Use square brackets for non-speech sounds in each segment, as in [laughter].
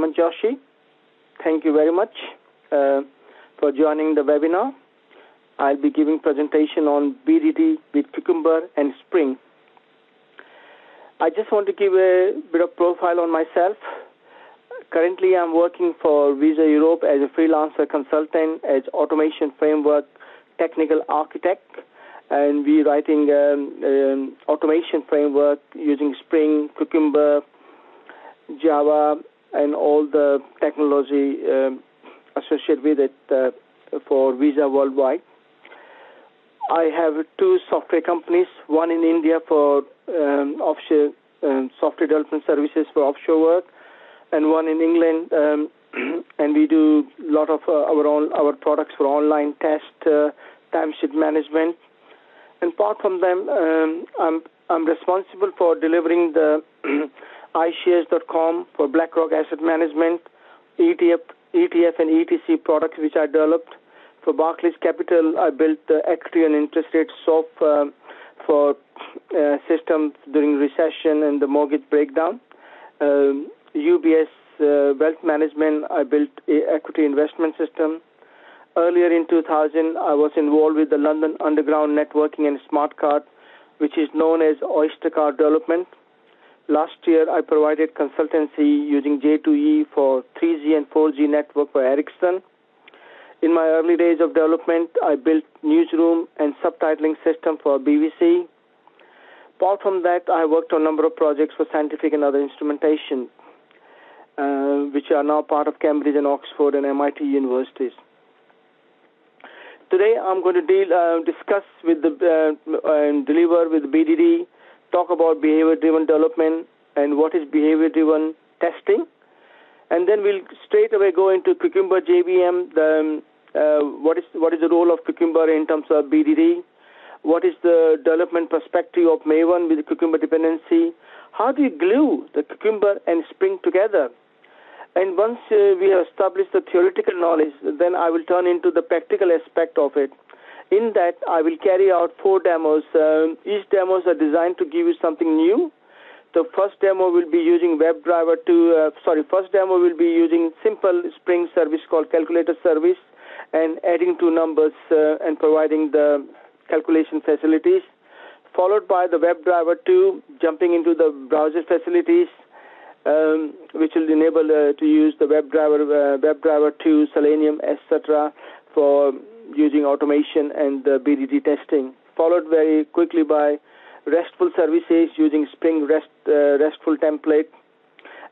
Hemant Joshi. Thank you very much uh, for joining the webinar. I'll be giving presentation on BDD with Cucumber and Spring. I just want to give a bit of profile on myself. Currently, I'm working for Visa Europe as a freelancer consultant, as automation framework technical architect, and we're writing um, um, automation framework using Spring, Cucumber, Java, and all the technology um, associated with it uh, for Visa worldwide. I have two software companies, one in India for um, offshore um, software development services for offshore work, and one in England, um, [clears throat] and we do a lot of uh, our own our products for online test, uh, timesheet management, and apart from them, um, I'm I'm responsible for delivering the [clears throat] iShares.com for BlackRock Asset Management, ETF, ETF and ETC products which I developed. For Barclays Capital, I built the equity and interest rate swap uh, for uh, systems during recession and the mortgage breakdown. Um, UBS uh, Wealth Management, I built a equity investment system. Earlier in 2000, I was involved with the London Underground Networking and Smart Card, which is known as Oyster Card Development. Last year, I provided consultancy using J2E for 3G and 4G network for Ericsson. In my early days of development, I built newsroom and subtitling system for BBC. Apart from that, I worked on a number of projects for scientific and other instrumentation, uh, which are now part of Cambridge and Oxford and MIT universities. Today, I'm going to deal, uh, discuss with the uh, and deliver with BDD, talk about behavior-driven development and what is behavior-driven testing, and then we'll straight away go into Cucumber JVM. The, um, uh, what is what is the role of Cucumber in terms of BDD? What is the development perspective of Maven with the Cucumber dependency? How do you glue the Cucumber and Spring together? And once uh, we have established the theoretical knowledge, then I will turn into the practical aspect of it. In that, I will carry out four demos. Um, each demos are designed to give you something new. The first demo will be using WebDriver to, uh, sorry, first demo will be using simple Spring service called calculator service and adding two numbers uh, and providing the calculation facilities, followed by the WebDriver 2 jumping into the browser facilities um, which will enable uh, to use the WebDriver, uh, WebDriver 2, Selenium, etc. for using automation and uh, BDD testing, followed very quickly by RESTful services using Spring REST, uh, RESTful template,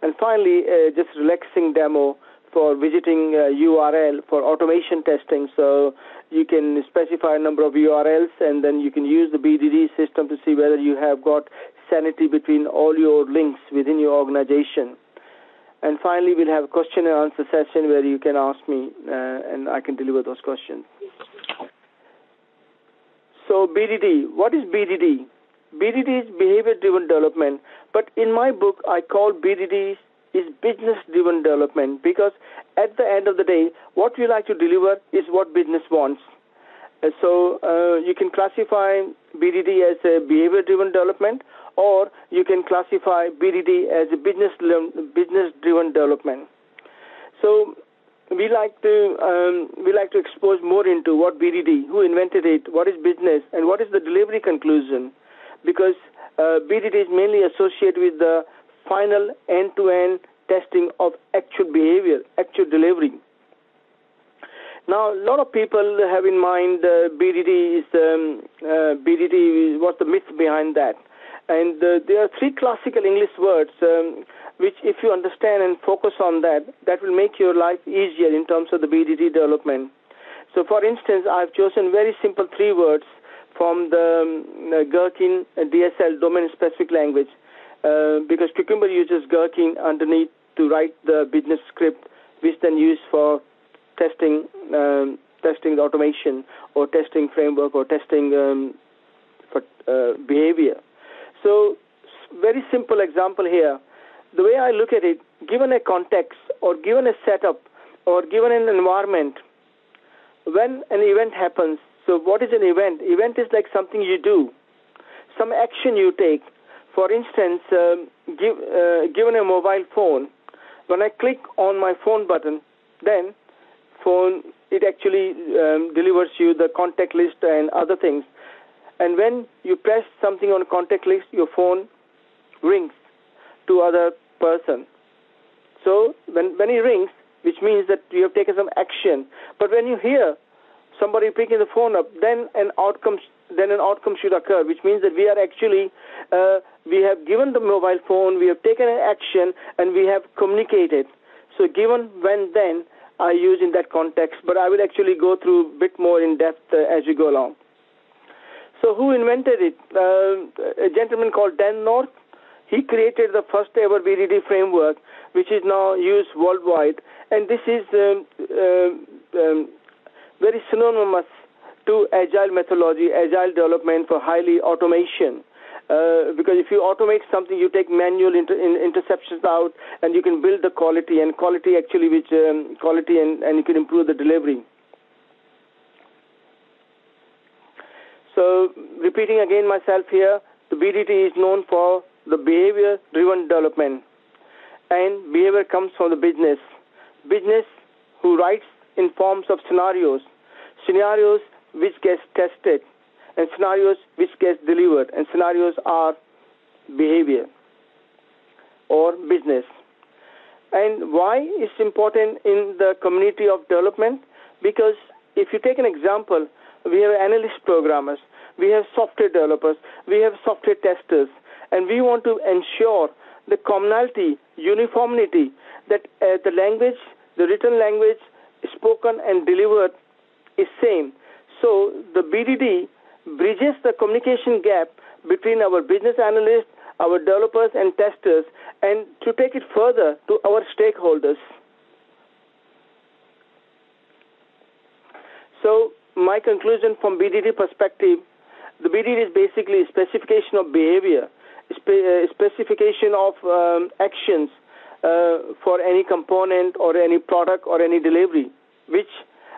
and finally, uh, just relaxing demo for visiting URL uh, for automation testing. So you can specify a number of URLs, and then you can use the BDD system to see whether you have got sanity between all your links within your organization. And finally, we'll have a question and answer session where you can ask me uh, and I can deliver those questions. So, BDD. What is BDD? BDD is behavior driven development, but in my book, I call BDD is business driven development because at the end of the day, what we like to deliver is what business wants. Uh, so uh, you can classify BDD as a behavior driven development or you can classify BDD as a business business driven development. So we like to um, we like to expose more into what BDD, who invented it, what is business, and what is the delivery conclusion, because uh, BDD is mainly associated with the final end-to-end testing of actual behavior, actual delivery. Now, a lot of people have in mind uh, BDD is um, uh, BDD. What's the myth behind that? And uh, there are three classical English words um, which, if you understand and focus on that, that will make your life easier in terms of the BDD development. So, for instance, I've chosen very simple three words from the um, Gherkin DSL domain-specific language uh, because Cucumber uses Gherkin underneath to write the business script, which then used for testing um, testing the automation or testing framework or testing um, for uh, behavior. So, very simple example here. The way I look at it, given a context or given a setup or given an environment, when an event happens, so what is an event? Event is like something you do, some action you take. For instance, um, give, uh, given a mobile phone, when I click on my phone button, then phone it actually um, delivers you the contact list and other things. And when you press something on contact list, your phone rings to other person. So when when it rings, which means that you have taken some action. But when you hear somebody picking the phone up, then an outcome then an outcome should occur, which means that we are actually uh, we have given the mobile phone, we have taken an action, and we have communicated. So given when then I use in that context, but I will actually go through a bit more in depth uh, as we go along. So who invented it? Uh, a gentleman called Dan North. He created the first ever BDD framework, which is now used worldwide, and this is um, uh, um, very synonymous to agile methodology, agile development for highly automation. Uh, because if you automate something, you take manual inter- in interceptions out, and you can build the quality and quality actually, which um, quality and, and you can improve the delivery. So, repeating again myself here, the BDT is known for the behavior-driven development, and behavior comes from the business. Business who writes in forms of scenarios, scenarios which gets tested, and scenarios which gets delivered, and scenarios are behavior or business. And why is important in the community of development? Because if you take an example, we have analyst programmers, we have software developers, we have software testers, and we want to ensure the commonality, uniformity, that uh, the language, the written language, spoken and delivered is same. So the BDD bridges the communication gap between our business analysts, our developers and testers, and to take it further to our stakeholders. So my conclusion from BDD perspective, the BDD is basically specification of behavior, a uh, specification of um, actions uh, for any component or any product or any delivery, which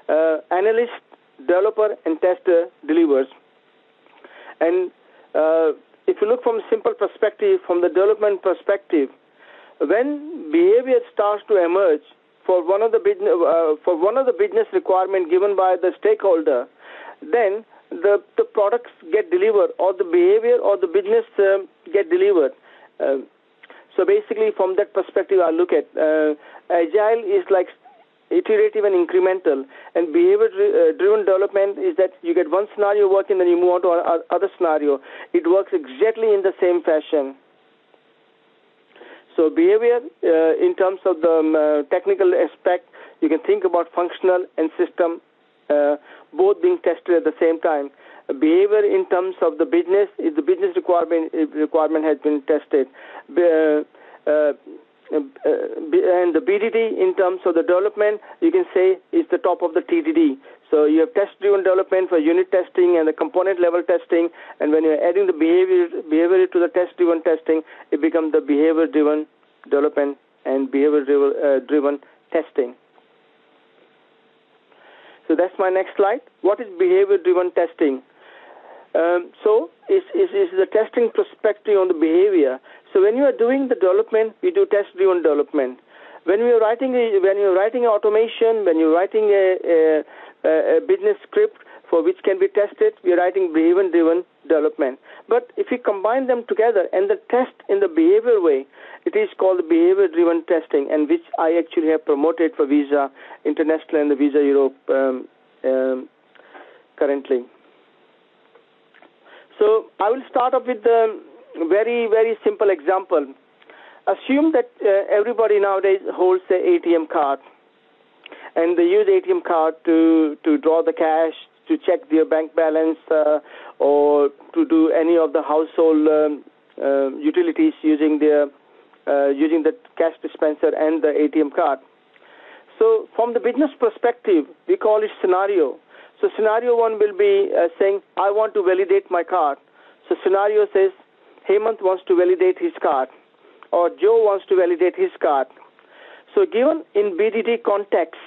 uh, analyst, developer, and tester delivers. And uh, if you look from a simple perspective, from the development perspective, when behavior starts to emerge for one of the business, uh, for one of the business requirement given by the stakeholder, then the the products get delivered, or the behavior or the business uh, get delivered. Uh, so basically, from that perspective, I look at uh, agile is like iterative and incremental. And behavior-driven uh, development is that you get one scenario working, then you move on to another scenario. It works exactly in the same fashion. So behavior, uh, in terms of the um, uh, technical aspect, you can think about functional and system uh, both being tested at the same time. Behavior in terms of the business, if the business requirement requirement has been tested. Uh, uh, uh, and the BDD in terms of the development, you can say is the top of the TDD. So you have test-driven development for unit testing and the component level testing, and when you're adding the behavior behavior to the test-driven testing, it becomes the behavior-driven development and behavior-driven uh, testing. So that's my next slide. What is behavior-driven testing? Um, so it's, it's, it's the testing perspective on the behavior. So when you are doing the development, we do test-driven development. When we are writing a, when you're writing automation, when you're writing a, a, a business script for which can be tested, we are writing behavior-driven development. But if you combine them together and the test in the behavior way, it is called behavior-driven testing, and which I actually have promoted for Visa International and the Visa Europe um, um, currently. So I will start off with the very, very simple example. Assume that uh, everybody nowadays holds an ATM card and they use ATM card to, to draw the cash, to check their bank balance, uh, or to do any of the household um, uh, utilities using their uh, using the cash dispenser and the ATM card. So, from the business perspective, we call it scenario. So, scenario one will be uh, saying, "I want to validate my card." So, scenario says, Hemant wants to validate his card, or Joe wants to validate his card. So, given in BDD context,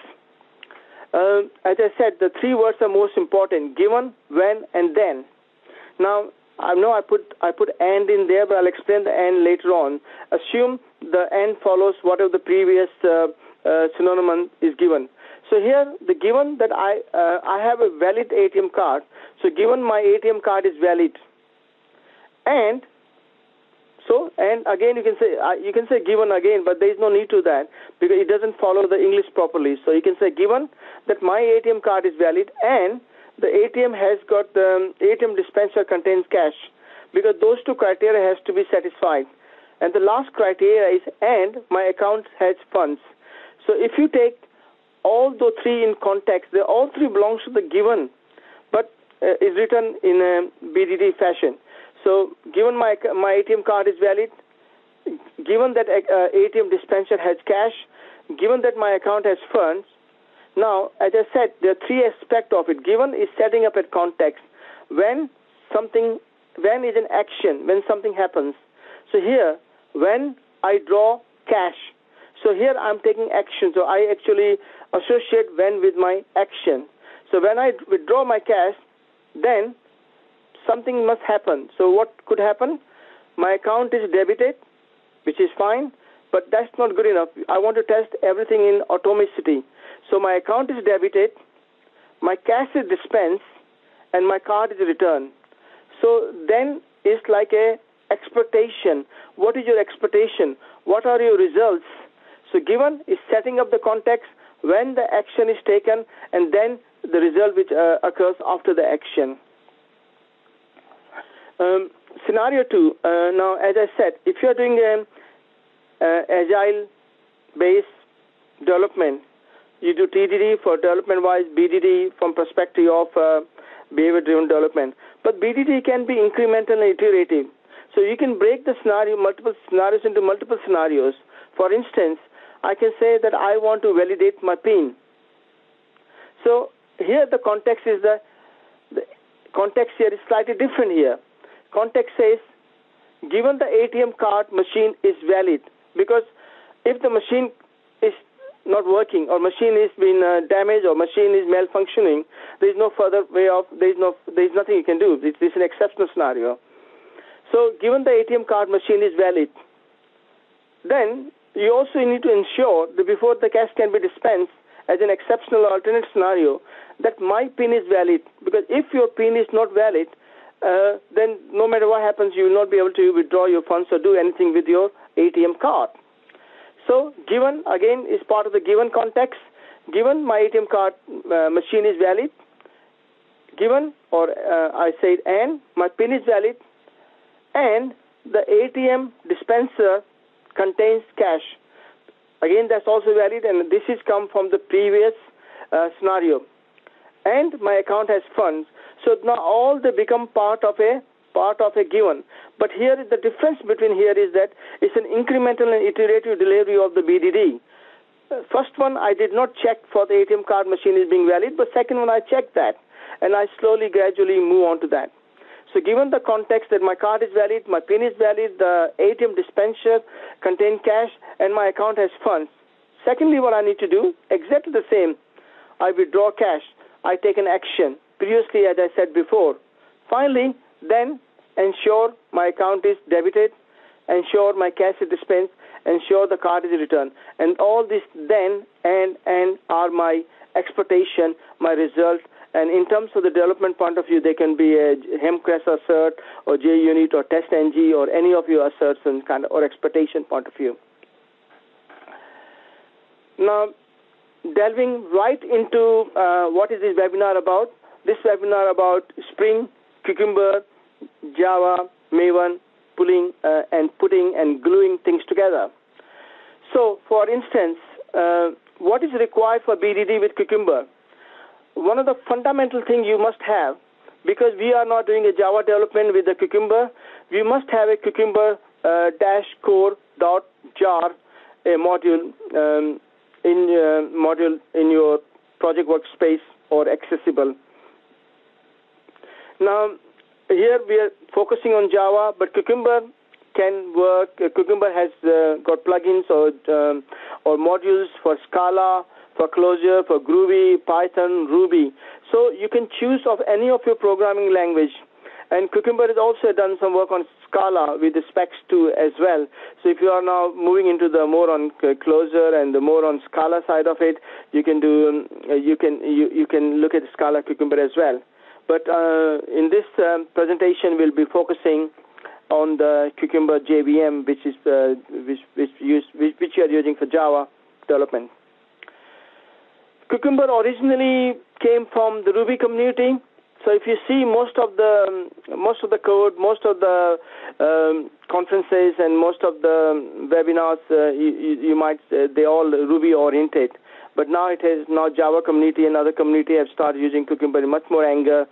uh, as I said, the three words are most important given, when, and then. Now, I know I put I put and in there, but I'll explain the and later on. Assume the and follows whatever the previous uh, uh, synonym is given. So here, the given that I uh, I have a valid ATM card. So given my ATM card is valid, and so and again you can say uh, you can say given again, but there is no need to that because it doesn't follow the English properly. So you can say given that my ATM card is valid and the ATM has got the um, ATM dispenser contains cash because those two criteria has to be satisfied. And the last criteria is and my account has funds. So if you take all the three in context, they all three belongs to the given, but uh, is written in a BDD fashion. So given my my ATM card is valid, given that uh, ATM dispenser has cash, given that my account has funds, now, as I said, there are three aspects of it. Given is setting up a context. When something, when is an action, when something happens. So here, when I draw cash. So here I'm taking action. So I actually associate when with my action. So when I withdraw my cash, then something must happen. So what could happen? My account is debited, which is fine, but that's not good enough. I want to test everything in atomicity. So my account is debited, my cash is dispensed, and my card is returned. So then it's like a expectation. What is your expectation? What are your results? So given is setting up the context when the action is taken and then the result which uh, occurs after the action. Um, scenario two. Uh, now, as I said, if you are doing an uh, agile based development, you do TDD for development-wise, BDD from perspective of uh, behavior-driven development. But BDD can be incremental and iterative. So you can break the scenario, multiple scenarios into multiple scenarios. For instance, I can say that I want to validate my PIN. So here the context is the, the context here is slightly different here. Context says, given the ATM card machine is valid, because if the machine is not working or machine is been uh, damaged or machine is malfunctioning, there is no further way of there is no there is nothing you can do. This is an exceptional scenario. So given the ATM card machine is valid, then you also need to ensure that before the cash can be dispensed as an exceptional alternate scenario that my PIN is valid because if your PIN is not valid, uh, then no matter what happens, you will not be able to withdraw your funds or do anything with your ATM card. So given, again, is part of the given context. Given my ATM card uh, machine is valid, given, or uh, I said and, my PIN is valid, and the ATM dispenser contains cash. Again, that's also valid, and this is come from the previous uh, scenario. And my account has funds. So now all they become part of a part of a given. But here the difference between here is that it's an incremental and iterative delivery of the BDD. Uh, first one, I did not check for the ATM card machine is being valid, but second one, I checked that, and I slowly, gradually move on to that. So given the context that my card is valid, my PIN is valid, the ATM dispenser contains cash, and my account has funds. Secondly, what I need to do, exactly the same. I withdraw cash. I take an action. Previously, as I said before. Finally, then ensure my account is debited, ensure my cash is dispensed, ensure the card is returned. And all this then and and are my expectation, my result. And in terms of the development point of view, they can be a Hamcrest assert or JUnit or TestNG or any of your asserts and kind of or expectation point of view. Now, delving right into uh, what is this webinar about? This webinar about Spring, Cucumber, Java, Maven, pulling uh, and putting and gluing things together. So, for instance, uh, what is required for BDD with Cucumber? One of the fundamental things you must have, because we are not doing a Java development with the Cucumber, we must have a Cucumber uh, dash core dot jar a module um, in uh, module in your project workspace or accessible. Now, here we are focusing on Java, but Cucumber can work. Uh, Cucumber has uh, got plugins or um, or modules for Scala, for Clojure, for Groovy, Python, Ruby. So you can choose of any of your programming language, And Cucumber has also done some work on Scala with the Specs 2 as well. So if you are now moving into the more on Clojure and the more on Scala side of it, you can do um, you can you, you can look at Scala Cucumber as well. But uh, in this um, presentation, we'll be focusing on the Cucumber JVM, which is uh, which which, use, which, which you are using for Java development. Cucumber originally came from the Ruby community. So if you see most of the um, most of the code, most of the um, conferences, and most of the webinars, uh, you, you, might uh, they all Ruby oriented. But now it has now Java community and other community have started using Cucumber much more anger.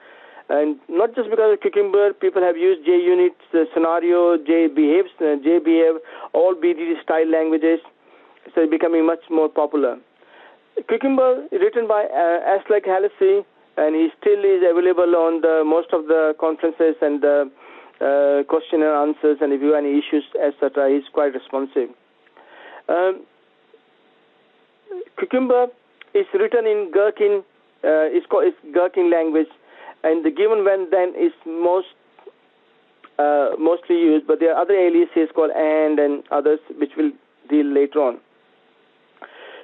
And not just because of Cucumber, people have used JUnit, uh, Scenario, JBehaves, uh, JBehave, all BDD style languages. So it's becoming much more popular. Cucumber, written by uh, Aslak and he still is available on the most of the conferences and the uh, question and answers. And if you have any issues, etc., he's quite responsive. Um, Cucumber is written in Gherkin. Uh, it's called it's Gherkin language, and the given when then is most uh, mostly used. But there are other aliases called and and others which we'll deal later on.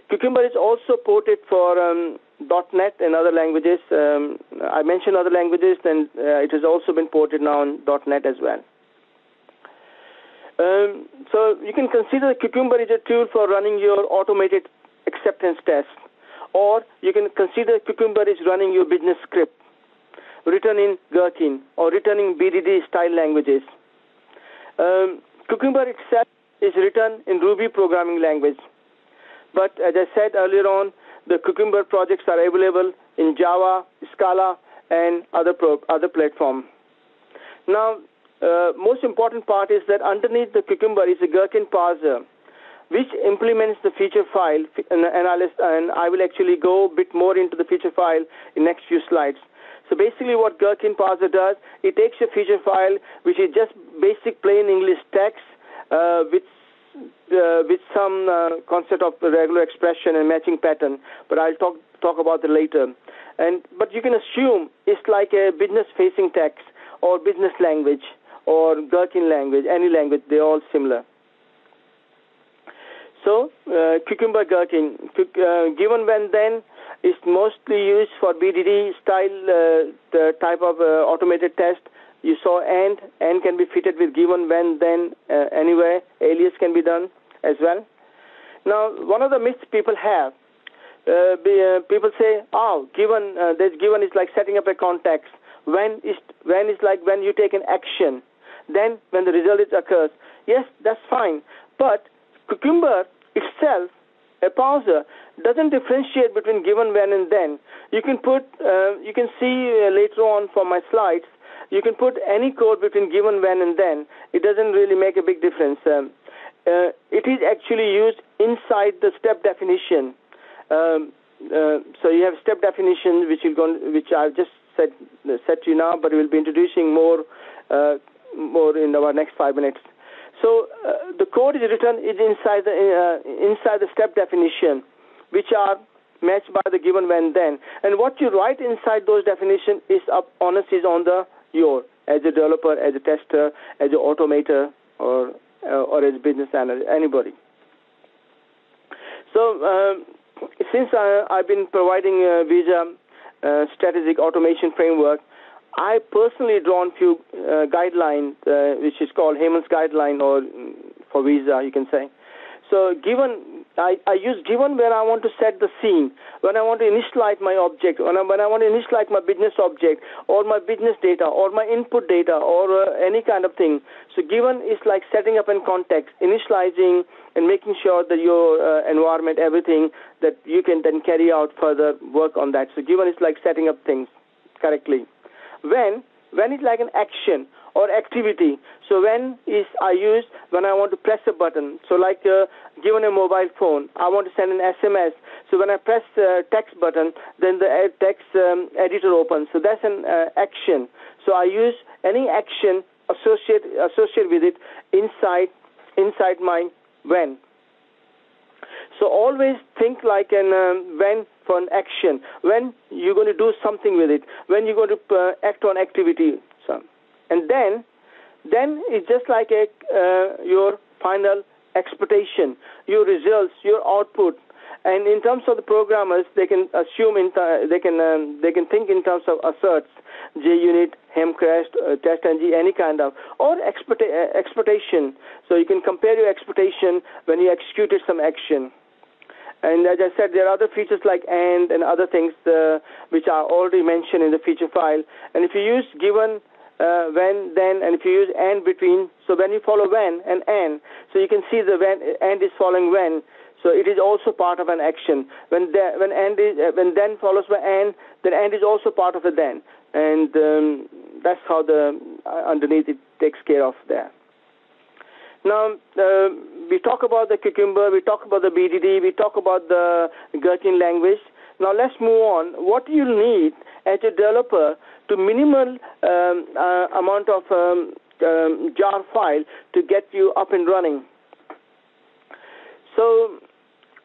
Cucumber is also ported for um, .NET and other languages. Um, I mentioned other languages, and uh, it has also been ported now on .NET as well. Um, so you can consider Cucumber is a tool for running your automated acceptance tests, or you can consider Cucumber is running your business script written in Gherkin or written in BDD style languages. Um, Cucumber itself is written in Ruby programming language. But as I said earlier on, the Cucumber projects are available in Java, Scala, and other pro- other platform. Now, uh, most important part is that underneath the Cucumber is a Gherkin parser, which implements the feature file analysis, and I will actually go a bit more into the feature file in next few slides. So basically what Gherkin parser does, it takes a feature file which is just basic plain English text uh, with uh, with some uh, concept of regular expression and matching pattern, but I'll talk talk about it later. And but you can assume it's like a business-facing text or business language or Gherkin language, any language, they're all similar. So uh, Cucumber Gherkin, uh, given when then is mostly used for BDD style uh, type of uh, automated test you saw and and can be fitted with given when then uh, anywhere. Alias can be done as well. Now one of the myths people have uh, be, uh, people say oh given uh, this given is like setting up a context. When is when is like when you take an action. Then when the result is occurs. Yes that's fine. But cucumber itself a parser doesn't differentiate between given when and then. You can put uh, you can see uh, later on from my slides you can put any code between given when and then. It doesn't really make a big difference. Um, uh, it is actually used inside the step definition. Um, uh, so you have step definition, which will go, which I've just said said to you now, but we'll be introducing more uh, more in our next five minutes. So uh, the code is written is inside the uh, inside the step definition, which are matched by the given when then. And what you write inside those definitions is up onus is on the your as a developer, as a tester, as an automator, or uh, or as business analyst, anybody. So um, since I, have been providing Visa uh, strategic automation framework, I personally drawn few uh, guidelines, uh, which is called Hemant's guideline, or mm, for Visa, you can say. So given I, I use given where I want to set the scene, when I want to initialize my object, when I, when I want to initialize my business object, or my business data, or my input data, or uh, any kind of thing. So given is like setting up in context, initializing, and making sure that your uh, environment, everything, that you can then carry out further work on that. So given is like setting up things correctly. When when it's like an action or activity. So when is I use when I want to press a button. So like uh, given a mobile phone, I want to send an SMS. So when I press the text button, then the text um, editor opens. So that's an uh, action. So I use any action associated associated with it inside inside my when. So always think like an um, when for an action. When you're going to do something with it. When you're going to uh, act on activity. And then then it's just like a uh, your final expectation, your results, your output. And in terms of the programmers, they can assume in th- they can um, they can think in terms of asserts, JUnit, Hamcrest, uh, TestNG, any kind of, or expecta- uh, expectation. So you can compare your expectation when you executed some action. And as I said, there are other features like AND and other things uh, which are already mentioned in the feature file. And if you use given, uh, when, then, and if you use AND between, so when you follow when and AND, so you can see the when AND is following when. So it is also part of an action. When the, when AND is, uh, when then follows by AND, then AND is also part of the then, and um, that's how the uh, underneath it takes care of that. Now, uh, we talk about the Cucumber, we talk about the BDD, we talk about the Gherkin language. Now, let's move on. What you need as a developer to minimal um, uh, amount of um, um, jar file to get you up and running? So,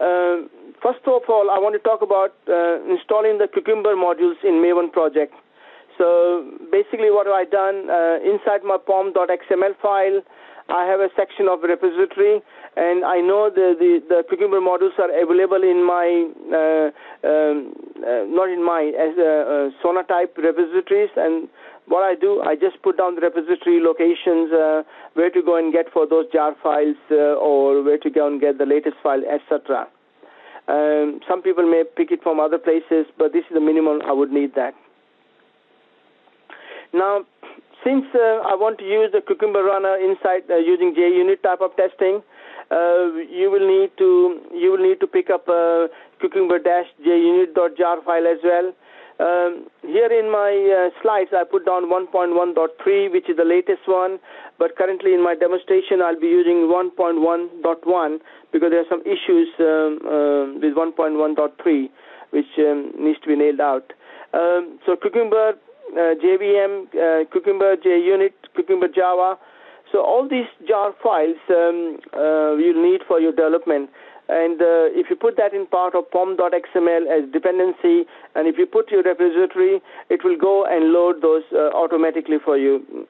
uh, first of all, I want to talk about uh, installing the Cucumber modules in Maven project. So basically what have I done, uh, inside my pom.xml file, I have a section of repository, and I know the, the, the Cucumber modules are available in my, uh, um, uh, not in my, as uh, Sonatype repositories, and what I do, I just put down the repository locations, uh, where to go and get for those jar files, uh, or where to go and get the latest file, etc. Um, some people may pick it from other places, but this is the minimum I would need that. Now, since uh, I want to use the Cucumber runner inside uh, using JUnit type of testing, uh, you will need to you will need to pick up uh, cucumber-junit.jar file as well. Um, here in my uh, slides, I put down 1.1.3, which is the latest one, but currently in my demonstration, I'll be using 1.1.1 because there are some issues um, uh, with 1.1.3, which um, needs to be nailed out. Um, so Cucumber JVM, uh, Cucumber JUnit, Cucumber Java. So all these jar files um, uh, you'll need for your development. And uh, if you put that in part of pom.xml as dependency, and if you put your repository, it will go and load those uh, automatically for you.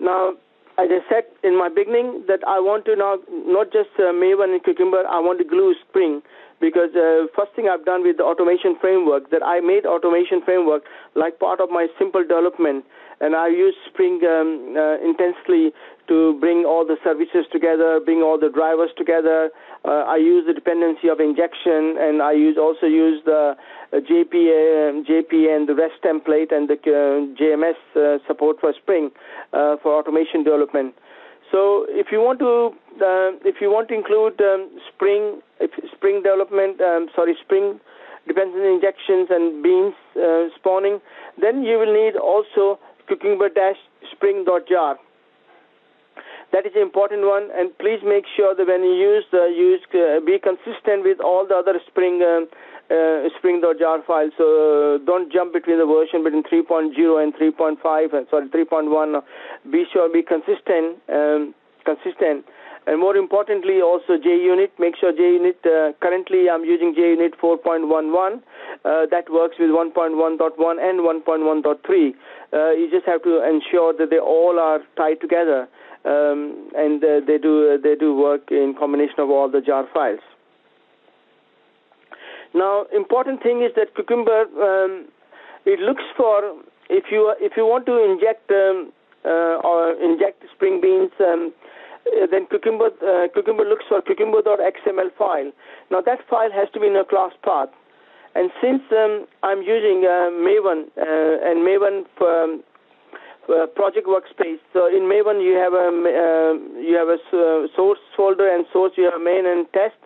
Now, as I said in my beginning, that I want to now not just uh, Maven and Cucumber, I want to glue Spring because uh, first thing I've done with the automation framework that I made automation framework like part of my simple development and I use Spring um, uh, intensely to bring all the services together, bring all the drivers together. Uh, I use the dependency of injection, and I use also use the uh, JPA, um, JPA and the REST template and the uh, JMS uh, support for Spring for automation development. So if you want to uh, if you want to include um, Spring Spring development, um, sorry Spring dependency injections and beans uh, spawning, then you will need also cucumber-spring.jar. That is an important one, and please make sure that when you use the use uh, be consistent with all the other Spring um, uh, Spring.jar files. So uh, don't jump between the version between 3.0 and 3.5. Uh, sorry, 3.1. Be sure be consistent. Um, consistent. And more importantly, also JUnit. Make sure JUnit. Uh, currently, I'm using JUnit 4.11. Uh, that works with 1.1.1 and 1.1.3. Uh, you just have to ensure that they all are tied together, um, and uh, they do they do work in combination of all the jar files. Now, important thing is that Cucumber, um, it looks for if you if you want to inject um, uh, or inject spring beans, um, then Cucumber uh, Cucumber looks for cucumber.xml file. Now that file has to be in a class path, and since um, I'm using uh, Maven uh, and Maven for, um, for project workspace, so in Maven you have a uh, you have a source folder and source you have main and test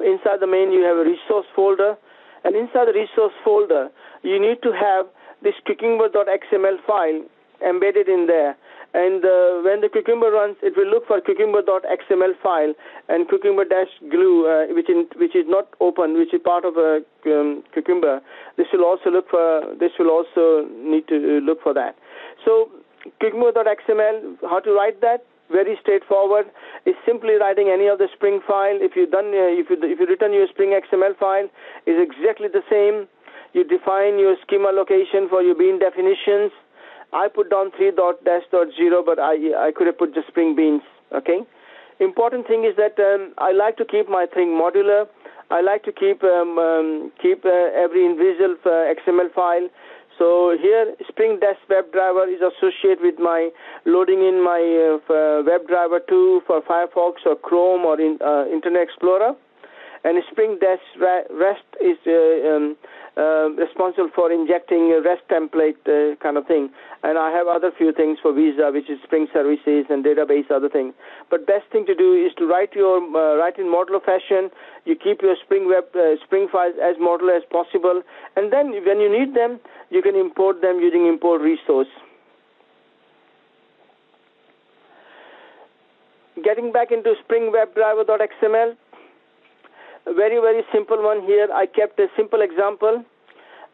Inside the main, you have a resource folder, and inside the resource folder, you need to have this cucumber.xml file embedded in there. And uh, when the Cucumber runs, it will look for cucumber.xml file and cucumber-glue, uh, which, in, which is not open, which is part of a um, Cucumber. This will also look for. This will also need to look for that. So cucumber.xml, how to write that? very straightforward. It's simply writing any of the Spring file. If you done, uh, if you if you return your Spring XML file, is exactly the same. You define your schema location for your bean definitions. I put down 3 dot dash dot 0, but I, I could have put just Spring Beans, okay? Important thing is that um, I like to keep my thing modular. I like to keep um, um, keep uh, every individual uh, XML file. So here, Spring Dash WebDriver is associated with my loading in my uh, WebDriver 2 for Firefox or Chrome or in, uh, Internet Explorer. And Spring REST is uh, um, uh, responsible for injecting REST template uh, kind of thing. And I have other few things for Visa, which is Spring Services and database, other things. But best thing to do is to write your uh, write in modular fashion. You keep your Spring Web Spring files as modular as possible, and then when you need them, you can import them using import resource. Getting back into Spring WebDriver.xml, a very very simple one here. I kept a simple example.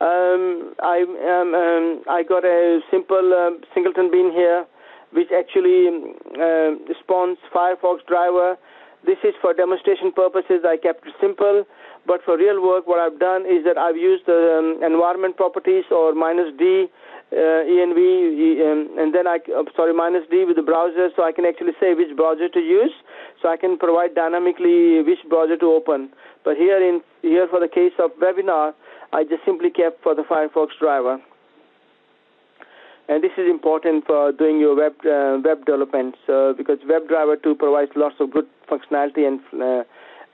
Um, I um, um, I got a simple uh, singleton bean here, which actually uh, spawns Firefox driver. This is for demonstration purposes. I kept it simple, but for real work, what I've done is that I've used the um, environment properties or minus D uh, env um, and then I uh, sorry minus d with the browser so I can actually say which browser to use. So I can provide dynamically which browser to open. But here in here for the case of webinar I just simply kept for the Firefox driver. And this is important for doing your web uh, web development so because WebDriver 2 provides lots of good functionality and uh,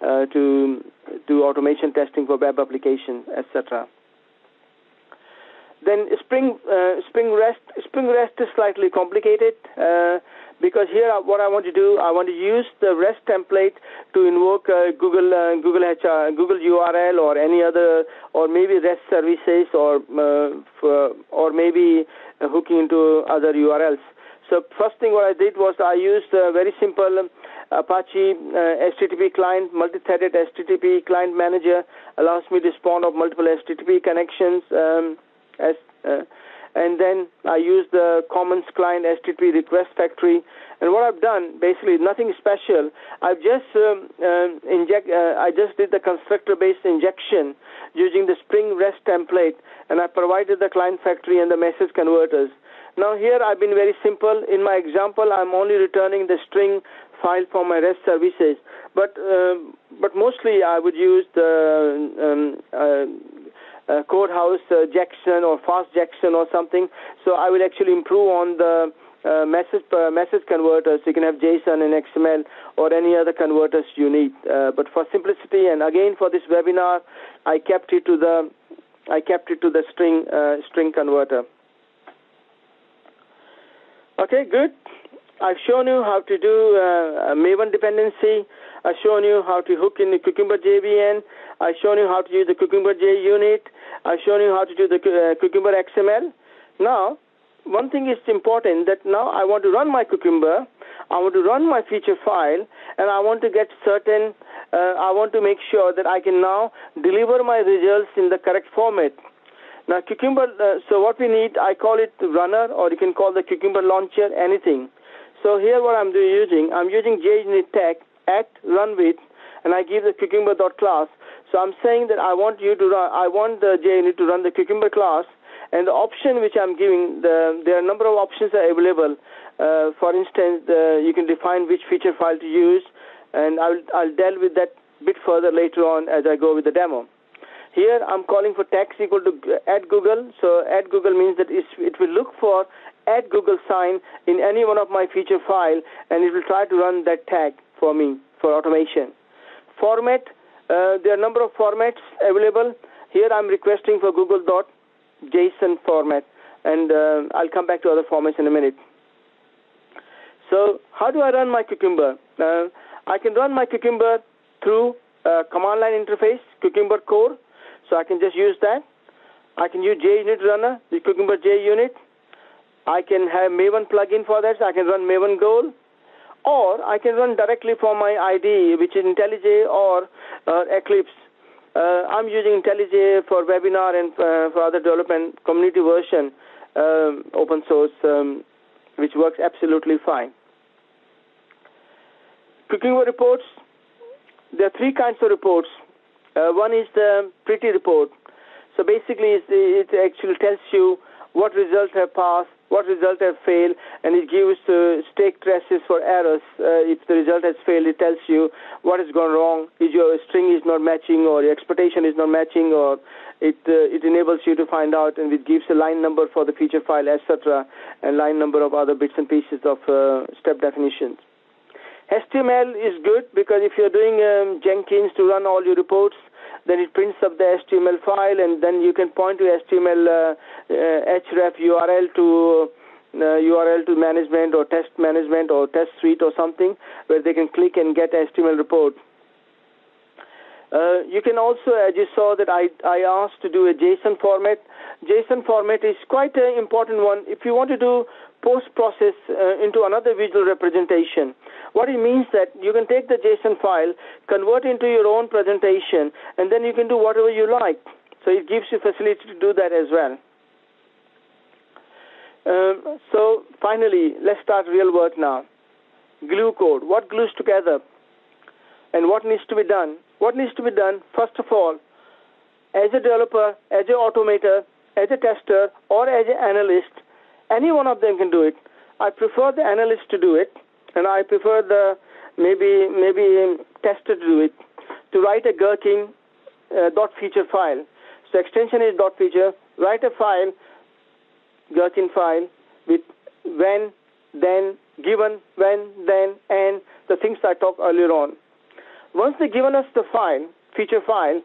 uh, to do automation testing for web applications etc then Spring uh, Spring REST Spring REST is slightly complicated uh, because here what I want to do I want to use the REST template to invoke uh, Google uh, Google HR Google URL or any other or maybe REST services or uh, for, or maybe uh, hooking into other URLs. So first thing what I did was I used a very simple Apache uh, HTTP client, multi-threaded HTTP client manager allows me to spawn up multiple HTTP connections. Um, as, uh, and then I use the Commons Client HTTP request factory. And what I've done, basically nothing special. I've just um, uh, inject. Uh, I just did the constructor-based injection using the Spring REST template, and I provided the client factory and the message converters. Now here I've been very simple. In my example, I'm only returning the string file for my REST services, but uh, but mostly I would use the um, uh, uh, Codehaus uh, Jackson or Fast Jackson or something. So I will actually improve on the uh, message uh, message converters. You can have JSON and XML or any other converters you need. Uh, but for simplicity and again for this webinar, I kept it to the I kept it to the string uh, string converter. Okay, good. I've shown you how to do uh, a Maven dependency. I've shown you how to hook in the Cucumber JVM. I've shown you how to use the Cucumber JUnit. I've shown you how to do the uh, Cucumber XML. Now, one thing is important that now I want to run my Cucumber, I want to run my feature file, and I want to get certain, uh, I want to make sure that I can now deliver my results in the correct format. Now, Cucumber, uh, so what we need, I call it runner, or you can call the Cucumber launcher, anything. So here what I'm doing, using, I'm using JUnit tech at run with, and I give the cucumber dot class. So I'm saying that I want you to run, I want the JUnit to run the cucumber class, and the option which I'm giving, the, there are a number of options are available. Uh, for instance, the, you can define which feature file to use, and I'll, I'll deal with that bit further later on as I go with the demo. Here I'm calling for text equal to at Google. So at Google means that it will look for at Google sign in any one of my feature file, and it will try to run that tag for me for automation. Format, uh, there are a number of formats available. Here I'm requesting for Google.json format, and uh, I'll come back to other formats in a minute. So how do I run my Cucumber? Uh, I can run my Cucumber through command line interface, Cucumber core, so I can just use that. I can use JUnit runner, the Cucumber JUnit. I can have Maven plugin for that, so I can run Maven Goal or I can run directly from my IDE, which is IntelliJ or uh, Eclipse. Uh, I'm using IntelliJ for webinar and uh, for other development community version, um, open source, um, which works absolutely fine. Cucumber reports. There are three kinds of reports. Uh, one is the pretty report. So basically, it actually tells you what results have passed, what result have failed, and it gives uh, stack traces for errors. Uh, if the result has failed, it tells you what has gone wrong. Is your string is not matching, or your expectation is not matching, or it uh, it enables you to find out, and it gives a line number for the feature file, etc., and line number of other bits and pieces of uh, step definitions. HTML is good because if you're doing um, Jenkins to run all your reports, then it prints up the HTML file, and then you can point to HTML uh, uh, href URL to uh, URL to management or test management or test suite or something where they can click and get HTML report. Uh, you can also, as you saw, that I, I asked to do a JSON format. JSON format is quite an important one. If you want to do post-process uh, into another visual representation, what it means that you can take the JSON file, convert it into your own presentation, and then you can do whatever you like. So it gives you facility to do that as well. Um, so finally, let's start real work now. Glue code. What glues together? And what needs to be done? What needs to be done, first of all, as a developer, as an automator, as a tester, or as an analyst, any one of them can do it. I prefer the analyst to do it, and I prefer the maybe maybe tester to do it. To write a Gherkin uh, dot feature file. So extension is dot feature. Write a file, Gherkin file with when, then, given, when, then, and the things I talked earlier on. Once they've given us the file, feature file,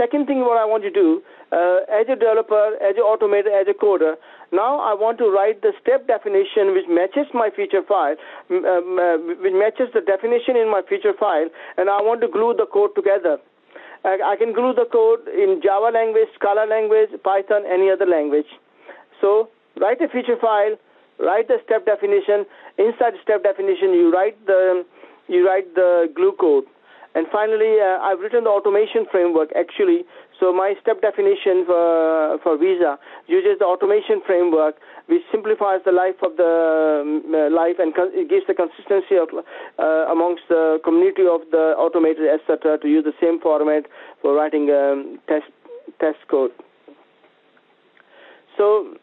second thing what I want to do, uh, as a developer, as an automator, as a coder, now I want to write the step definition which matches my feature file, um, uh, which matches the definition in my feature file, and I want to glue the code together. I, I can glue the code in Java language, Scala language, Python, any other language. So write a feature file, write the step definition. Inside the step definition, you write the you write the glue code. And finally, uh, I've written the automation framework actually. So my step definition for, for Visa uses the automation framework, which simplifies the life of the um, uh, life and it gives the consistency of, uh, amongst the community of the automators, etc., to use the same format for writing um, test test code. So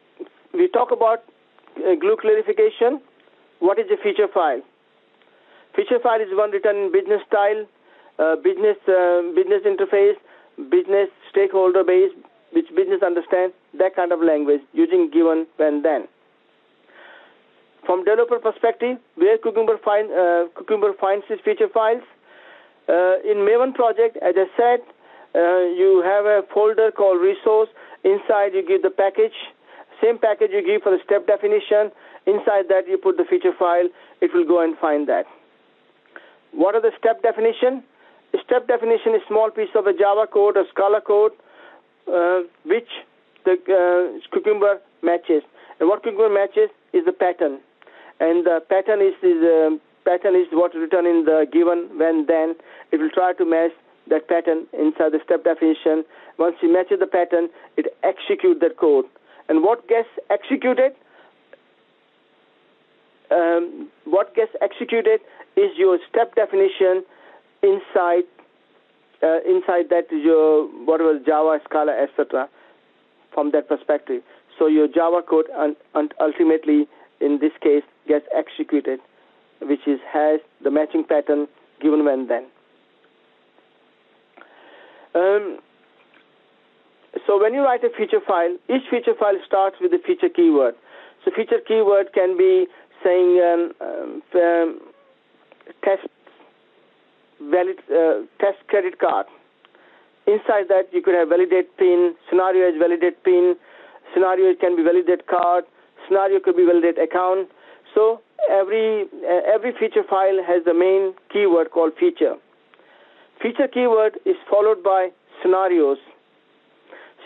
we talk about uh, glue clarification. What is a feature file? Feature file is one written in business style uh, business uh, business interface, business stakeholder base, which business understands, that kind of language using given when then. From developer perspective, where Cucumber, find, uh, Cucumber finds its feature files, uh, in Maven project, as I said, you have a folder called resource. Inside you give the package, same package you give for the step definition. Inside that you put the feature file. It will go and find that. What are the step definition? Step definition is small piece of a Java code or Scala code, uh, which the uh, Cucumber matches. And what Cucumber matches is the pattern, and the pattern is is uh, pattern is what written in the given when then. It will try to match that pattern inside the step definition. Once you matches the pattern, it execute that code. And what gets executed? Um, what gets executed is your step definition inside uh, inside that your whatever Java, Scala, etc. From that perspective, so your Java code un- un- ultimately, in this case, gets executed, which is has the matching pattern given when then. Um, so when you write a feature file, each feature file starts with a feature keyword. So feature keyword can be saying um, um, test valid uh, test credit card. Inside that, you could have validate PIN, scenario is validate PIN, scenario can be validate card, scenario could be validate account. So every uh, every feature file has the main keyword called feature. Feature keyword is followed by scenarios.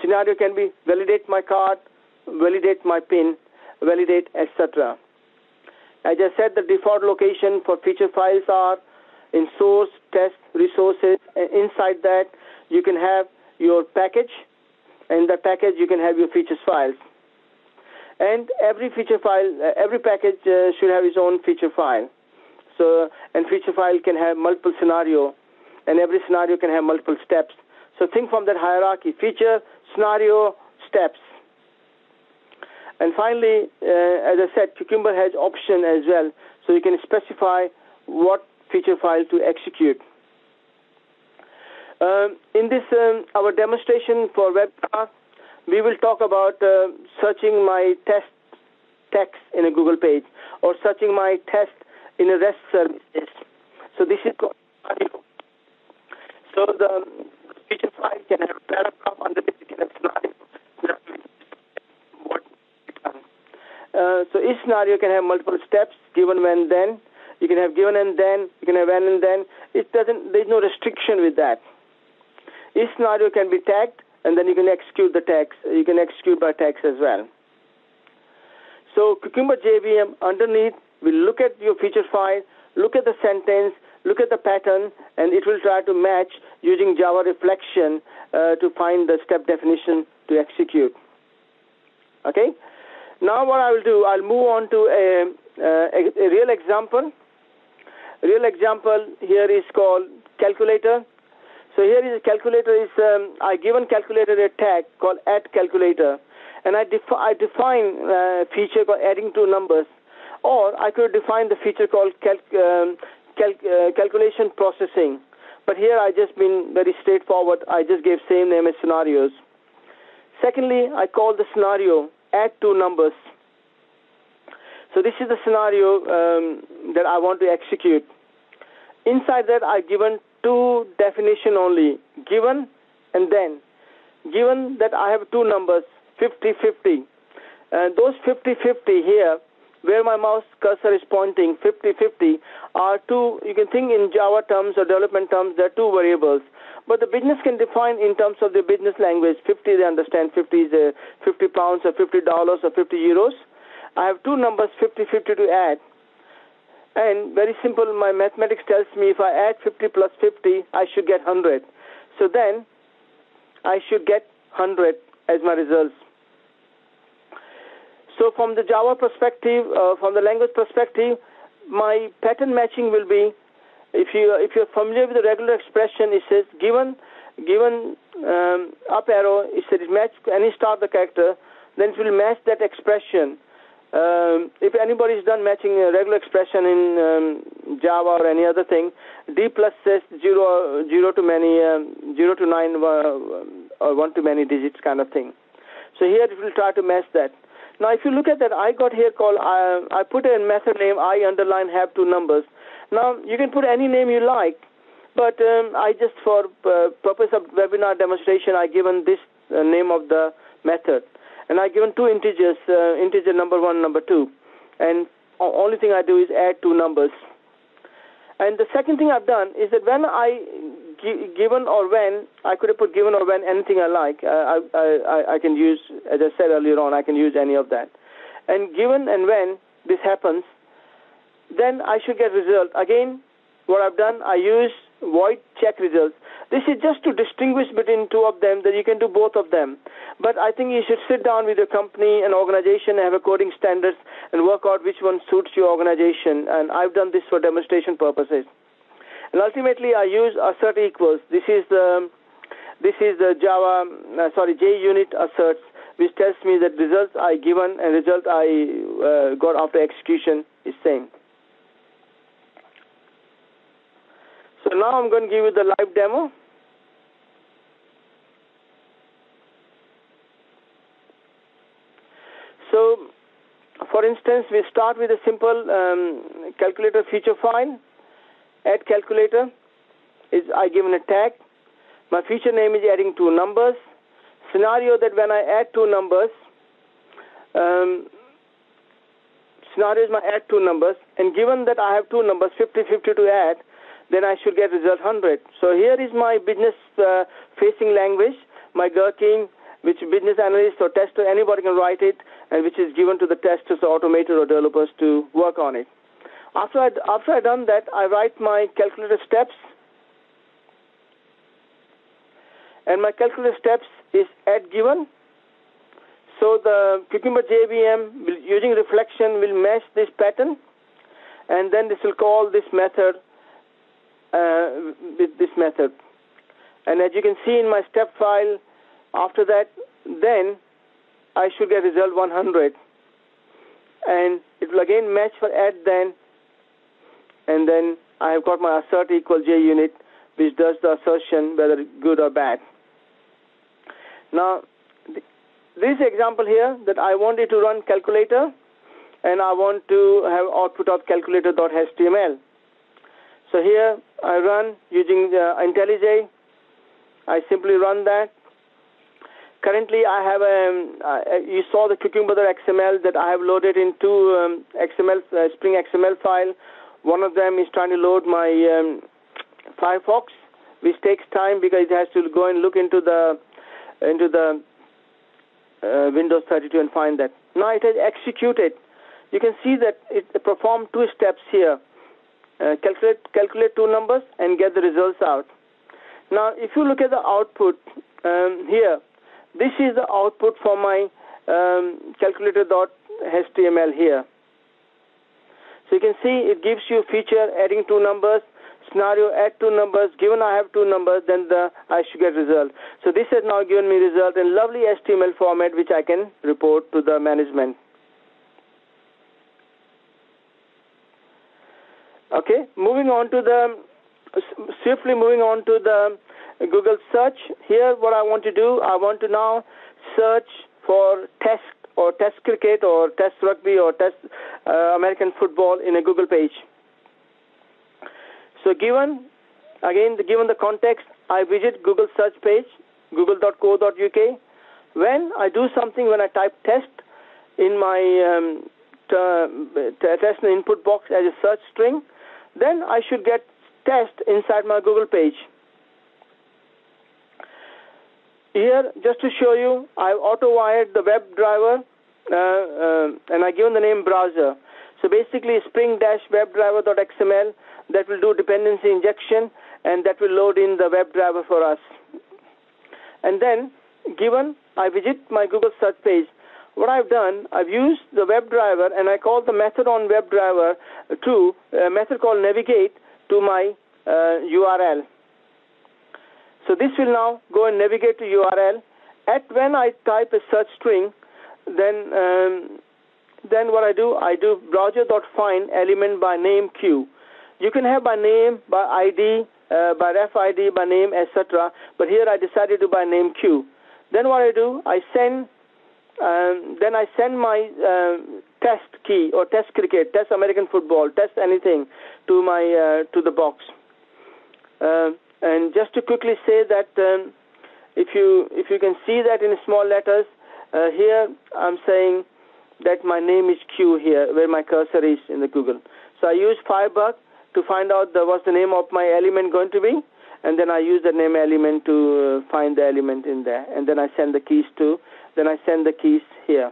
Scenario can be validate my card, validate my PIN, validate etc. As I said, the default location for feature files are in source, test, resources. Inside that, you can have your package. In the package, you can have your features files. And every feature file, uh, every package uh, should have its own feature file. So, and feature file can have multiple scenario, and every scenario can have multiple steps. So think from that hierarchy, feature, scenario, steps. And finally, uh, as I said, Cucumber has option as well, so you can specify what feature file to execute. Um, in this, um, our demonstration for webinar, we will talk about uh, searching my test text in a Google page or searching my test in a REST service. So this is so the feature file can have paragraph under it, can have scenario. Uh, so each scenario can have multiple steps, given when then. You can have given and then. You can have when and then. It doesn't. There's no restriction with that. Each scenario can be tagged, and then you can execute the tags. You can execute by tags as well. So Cucumber JVM underneath will look at your feature file, look at the sentence, look at the pattern, and it will try to match using Java reflection uh, to find the step definition to execute. Okay? Now what I will do, I'll move on to a, uh, a, a real example. Real example here is called calculator. So here is a calculator is um, I given calculator a tag called add calculator, and I, defi I define uh, feature called adding two numbers, or I could define the feature called calc um, cal uh, calculation processing. But here I just been very straightforward. I just gave same name as scenarios. Secondly, I call the scenario add two numbers. So this is the scenario um, that I want to execute. Inside that, I've given two definition only, given and then. Given that I have two numbers, 50-50. And those 50-50 here, where my mouse cursor is pointing, 50-50, are two, you can think in Java terms or development terms, there are two variables. But the business can define in terms of the business language. 50, they understand 50 is uh, 50 pounds or 50 dollars or 50 euros. I have two numbers, 50, 50 to add. And very simple, my mathematics tells me if I add 50 plus 50, I should get 100. So then, I should get 100 as my results. So from the Java perspective, uh, from the language perspective, my pattern matching will be if you if you're familiar with the regular expression, it says given given um, up arrow, it says match any star the character, then it will match that expression. Um, if anybody's done matching a regular expression in um, Java or any other thing, D plus says zero, zero to many, um, zero to nine, uh, or one to many digits kind of thing. So here it will try to match that. Now, if you look at that, I got here called, uh, I put a method name, I underline have two numbers. Now, you can put any name you like, but um, I just, for uh, purpose of webinar demonstration, I given this uh, name of the method. And I given two integers, uh, integer number one, number two. And only thing I do is add two numbers. And the second thing I've done is that when I given or when I could have put given or when anything I like. Uh, I, I, I can use, as I said earlier on, I can use any of that. And given and when this happens, then I should get result. Again, what I've done, I use void check results. This is just to distinguish between two of them, that you can do both of them. But I think you should sit down with your company and organization and have a coding standards and work out which one suits your organization. And I've done this for demonstration purposes. And ultimately, I use assert equals. This is the this is the Java, uh, sorry, JUnit asserts, which tells me that results I given and result I uh, got after execution is same. So now I'm going to give you the live demo. So, for instance, we start with a simple um, calculator feature file. Add calculator is I given a tag. My feature name is adding two numbers. Scenario that when I add two numbers, um, scenario is my add two numbers, and given that I have two numbers, 50-50 to add, then I should get result 100. So here is my business uh, facing language, my Gherkin, which business analyst or tester, anybody can write it, and which is given to the testers or automators or developers to work on it. After I, after I done that, I write my calculator steps, and my calculator steps is add given. So the Cucumber JVM using reflection will match this pattern, and then this will call this method uh, with this method. And as you can see in my step file, after that, then I should get result 100. And it will again match for add then, and then I have got my assert equal JUnit, which does the assertion whether good or bad. Now, this example here that I wanted to run calculator, and I want to have output of calculator.html. So here I run using uh, IntelliJ. I simply run that. Currently, I have a. Um, you saw the Cucumber.xml that I have loaded into um, XML uh, Spring XML file. One of them is trying to load my um, Firefox, which takes time because it has to go and look into the into the uh, Windows 32 and find that. Now it has executed. You can see that it performed two steps here uh, calculate calculate two numbers and get the results out. Now, if you look at the output um, here, this is the output for my um, calculator.html here. So you can see it gives you feature adding two numbers, scenario add two numbers. Given I have two numbers, then the I should get result. So this has now given me result in lovely HTML format, which I can report to the management. Okay, moving on to the swiftly moving on to the Google search. Here, what I want to do, I want to now search for test or test cricket or test rugby or test uh, American football in a Google page. So, given again, given the context, I visit Google search page, google.co.uk. When I do something, when I type test in my um, test input box as a search string, then I should get test inside my Google page. Here, just to show you, I've auto-wired the WebDriver uh, uh, and I've given the name browser. So basically, spring-webdriver.xml that will do dependency injection and that will load in the WebDriver for us. And then, given I visit my Google search page, what I've done, I've used the WebDriver and I call the method on WebDriver to a method called navigate to my uh, URL. So this will now go and navigate to URL. At when I type a search string, then um, then what I do, I do browser.find element by name q. You can have by name, by ID, uh, by ref ID, by name, etc. But here I decided to by name q. Then what I do, I send um, then I send my uh, test key or test cricket, test American football, test anything to my uh, to the box. Uh, and just to quickly say that um, if you if you can see that in small letters uh, here, I'm saying that my name is Q here, where my cursor is in the Google. So I use Firebug to find out the, what's the name of my element going to be, and then I use the name element to uh, find the element in there, and then I send the keys to then I send the keys here.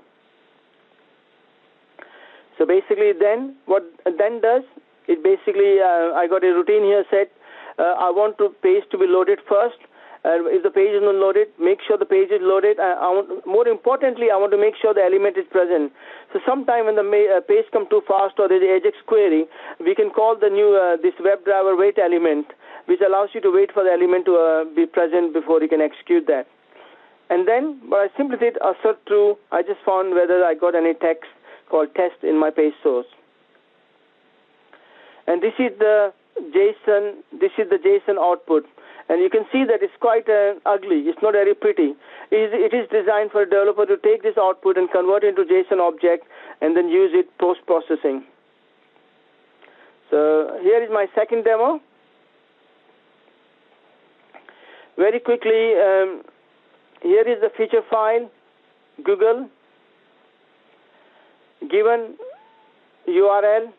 So basically, then what then does it basically uh, I got a routine here set. Uh, I want to page to be loaded first. Uh, if the page is not loaded, make sure the page is loaded. I, I want, more importantly, I want to make sure the element is present. So sometime when the uh, page comes too fast or there's Ajax query, we can call the new uh, this WebDriver wait element, which allows you to wait for the element to uh, be present before you can execute that. And then what I simply did assert true, I just found whether I got any text called test in my page source. And this is the JSON, this is the JSON output. And you can see that it's quite uh, ugly. It's not very pretty. It is, it is designed for a developer to take this output and convert it into JSON object and then use it post-processing. So here is my second demo. Very quickly, um, here is the feature file google. Given url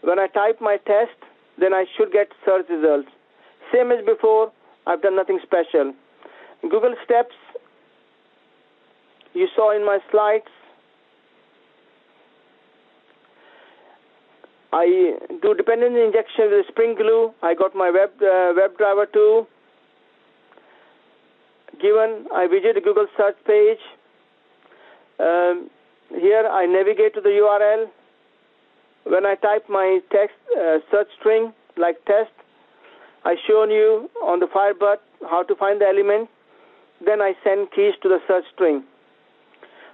when i type my test then i should get search results. Same as before i've done nothing special. Google steps you saw in my slides. I do dependency injection with Spring Glue. I got my web uh, WebDriver too given, I visit the Google search page. Um, here I navigate to the URL. When I type my text uh, search string like test, I shown you on the Firebird how to find the element. Then I send keys to the search string.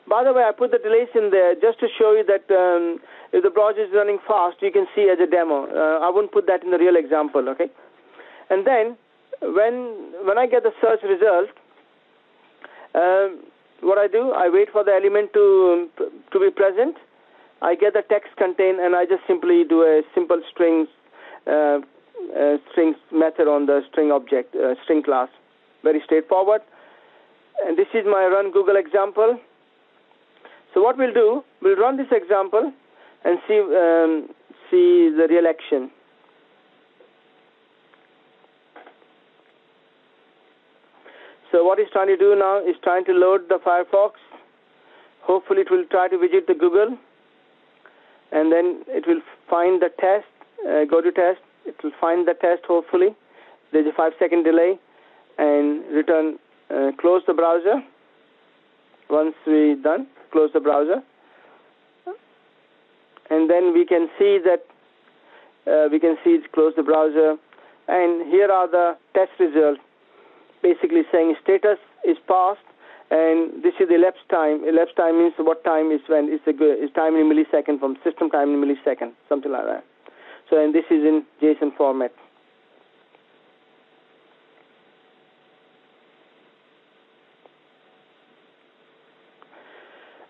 By the way, I put the delays in there just to show you that um, if the browser is running fast, you can see as a demo. Uh, I wouldn't put that in the real example, okay? And then when when I get the search result, um, what I do, I wait for the element to to be present. I get the text contained, and I just simply do a simple strings uh, uh, strings method on the string object uh, string class. Very straightforward. And this is my run Google example. So what we'll do, we'll run this example and see um, see the real action. So what it's trying to do now is trying to load the Firefox. Hopefully it will try to visit the Google and then it will find the test, uh, go to test, it will find the test hopefully. There's a five second delay and return, uh, close the browser. Once we done, close the browser. And then we can see that, uh, we can see it's close the browser. And here are the test results basically saying status is passed and this is the elapsed time. Elapsed time means what time is when it's good, it's time in millisecond from system time in millisecond, something like that. So and this is in JSON format.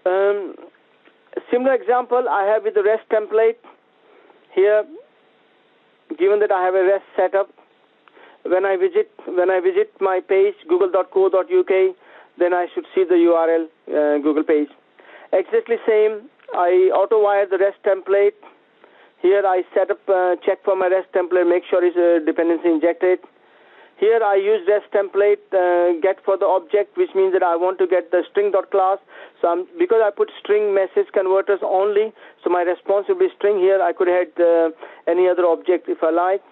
Um, similar example I have with the REST template. Here, given that I have a REST setup, when I visit when I visit my page google.co.uk, then I should see the URL uh, Google page. Exactly same. I auto wire the REST template. Here I set up uh, check for my REST template, make sure it's a dependency injected. Here I use REST template uh, get for the object, which means that I want to get the string.class. So I'm, because I put string message converters only, so my response will be string. Here I could add uh, any other object if I like,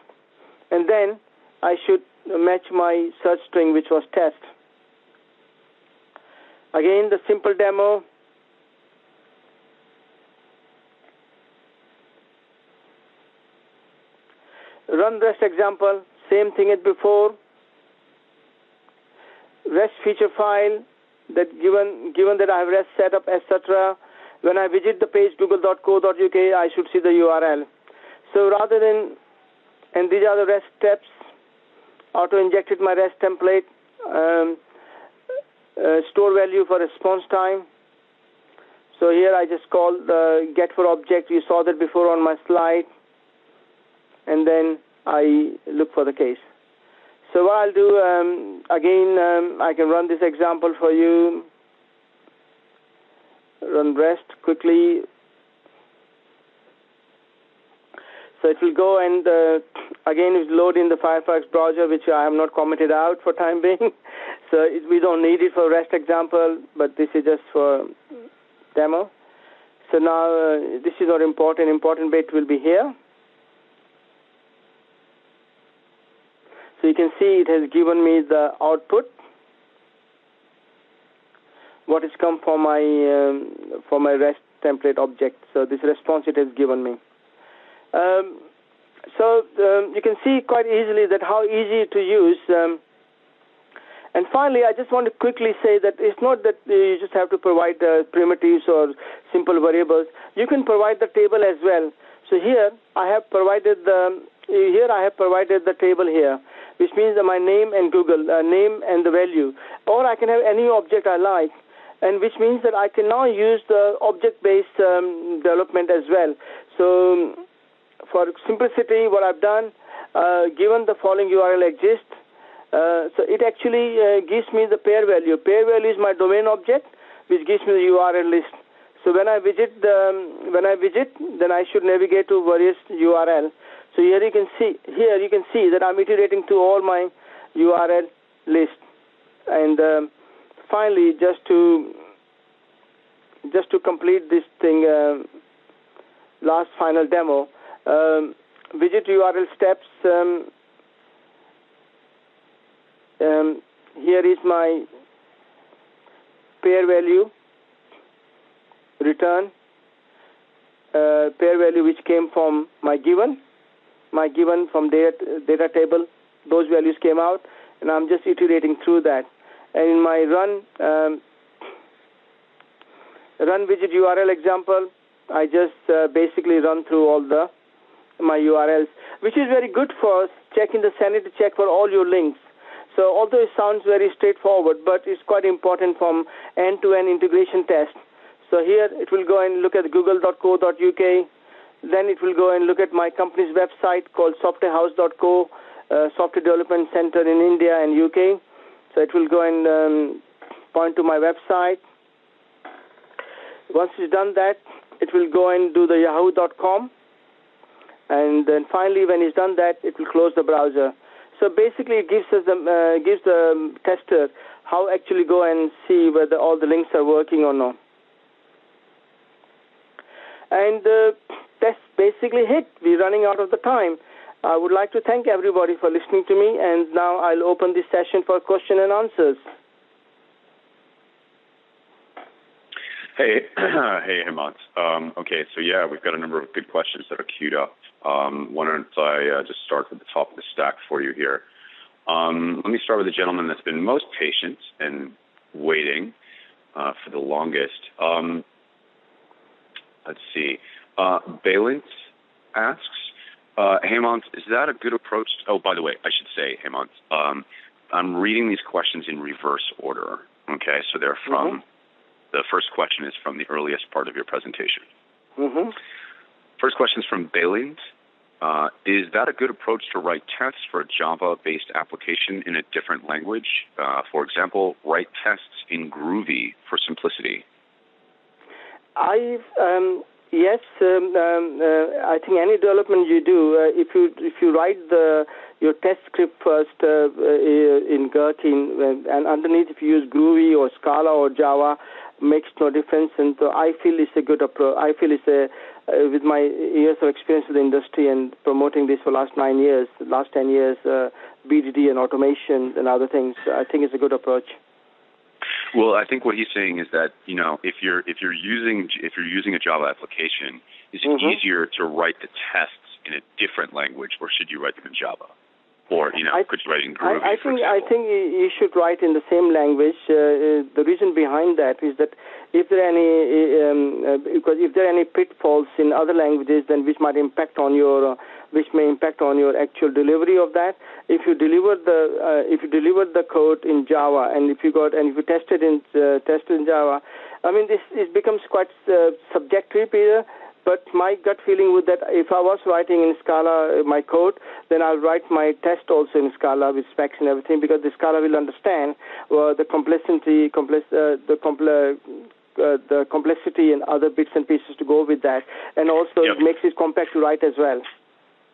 and then I should match my search string, which was test. Again, the simple demo. Run REST example, same thing as before. REST feature file that given given that I have REST set up, etc. When I visit the page google.co.uk, I should see the URL. So rather than, and these are the REST steps auto injected my REST template, um, uh, store value for response time. So here I just call the get for object. You saw that before on my slide. And then I look for the case. So what I'll do, um, again, um, I can run this example for you. Run REST quickly. So it will go and uh, again it's load in the Firefox browser, which I have not commented out for time being. [laughs] so it, we don't need it for REST example, but this is just for demo. So now uh, this is not important. Important bit will be here. So you can see it has given me the output. What has come for my um, for my REST template object. So this response it has given me. Um, so um, you can see quite easily that how easy to use. Um, and finally, I just want to quickly say that it's not that you just have to provide uh, primitives or simple variables. You can provide the table as well. So here I have provided the here I have provided the table here, which means that my name and Google uh, name and the value, or I can have any object I like and which means that I can now use the object-based um, development as well. So for simplicity, what I've done, uh, given the following URL exists, uh, so it actually uh, gives me the pair value. Pair value is my domain object, which gives me the URL list. So when I visit the, um, when I visit, then I should navigate to various URL. So here you can see here you can see that I'm iterating to all my URL list, and um, finally just to just to complete this thing, uh, last final demo, um, visit URL steps. Um, um, here is my pair value return uh, pair value which came from my given my given from data, data table those values came out, and I'm just iterating through that. And in my run um, run widget URL example, I just uh, basically run through all the my URLs, which is very good for checking the sanity check for all your links. So although it sounds very straightforward, but it's quite important from end-to-end integration test. So here it will go and look at google.co.uk. Then it will go and look at my company's website called softwarehouse.co, uh, Software Development Center in India and UK. So it will go and um, point to my website. Once it's done that, it will go and do the yahoo.com. And then finally, when it's done that, it will close the browser. So basically, it gives us the uh, gives the tester how actually go and see whether all the links are working or not. And uh, test basically hit. We're running out of the time. I would like to thank everybody for listening to me, and now I'll open this session for question and answers. [clears throat] Hey, hey, Hemant. Um, okay, so yeah, we've got a number of good questions that are queued up. Um, why don't I uh, just start at the top of the stack for you here? Um, let me start with the gentleman that's been most patient and waiting uh, for the longest. Um, let's see. Uh, Balint asks, uh, Hemant, is that a good approach? To, oh, by the way, I should say, Hemant, um, I'm reading these questions in reverse order. Okay, so they're from mm-hmm. The first question is from the earliest part of your presentation. Mm-hmm. First question is from Balint. Uh, is that a good approach to write tests for a Java-based application in a different language? Uh, for example, write tests in Groovy for simplicity. I've um, yes, um, um, uh, I think any development you do, uh, if you if you write the your test script first uh, uh, in Gherkin, and underneath if you use Groovy or Scala or Java, makes no difference. And so I feel it's a good approach. I feel it's a uh, with my years of experience with the industry and promoting this for the last nine years, last ten years, uh, BDD and automation and other things, I think it's a good approach. Well, I think what he's saying is that you know if you're if you're using if you're using a Java application, is it mm-hmm. easier to write the tests in a different language, or should you write them in Java? Or you know, I, could you write in Groovy? I, I think I think you should write in the same language. Uh, uh, the reason behind that is that if there are any um, uh, because if there are any pitfalls in other languages, then which might impact on your uh, which may impact on your actual delivery of that. If you deliver the uh, if you deliver the code in Java and if you got and if you test it in uh, test in Java, I mean this it becomes quite subjective, Peter but my gut feeling would that if I was writing in Scala uh, my code, then I'll write my test also in Scala with specs and everything because the Scala will understand uh, the complexity, complex, uh, the complex. Uh, the complexity and other bits and pieces to go with that, and also yep. it makes it compact to write as well.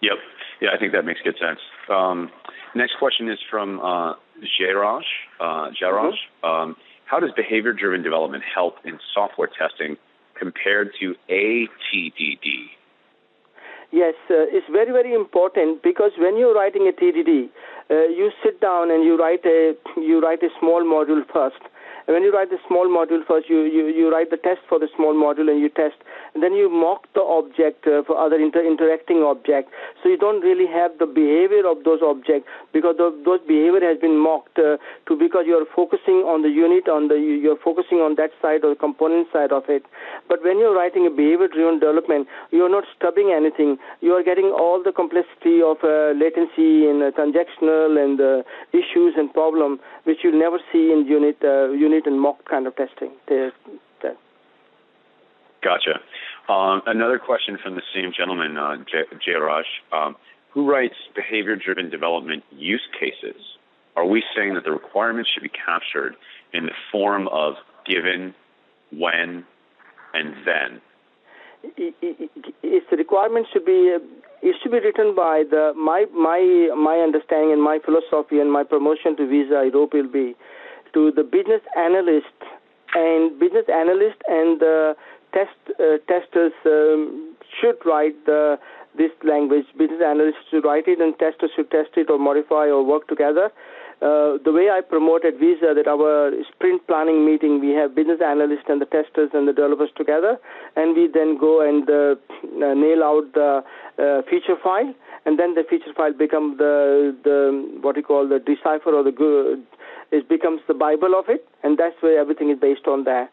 Yep. Yeah, I think that makes good sense. Um, next question is from uh, Jairaj. Uh, Jairaj. Mm-hmm. Um, how does behavior-driven development help in software testing compared to ATDD? Yes, uh, it's very, very important because when you're writing a TDD, uh, you sit down and you write a you write a small module first, and when you write the small module first, you, you, you write the test for the small module and you test. And then you mock the object uh, for other inter- interacting object. So you don't really have the behavior of those objects because the, those behavior has been mocked uh, to because you're focusing on the unit, on the you're focusing on that side or the component side of it. But when you're writing a behavior-driven development, you're not stubbing anything. You are getting all the complexity of uh, latency and uh, transactional and uh, issues and problem which you'll never see in unit uh, unit unit and mock kind of testing. Gotcha. Um, another question from the same gentleman, uh, Jairaj. Um, who writes behavior-driven development use cases? Are we saying that the requirements should be captured in the form of given, when, and then? It's the requirement should be it should be written by the my my my understanding and my philosophy and my promotion to Visa Europe will be to the business analyst and business analyst and the test uh, testers um, should write the this language. Business analysts should write it, and testers should test it or modify or work together. uh, the way I promote at Visa that our sprint planning meeting, we have business analysts and the testers and the developers together, and we then go and uh, uh, nail out the uh, feature file, and then the feature file become the the what you call the decipher or the good, it becomes the bible of it, and that's where everything is based on there.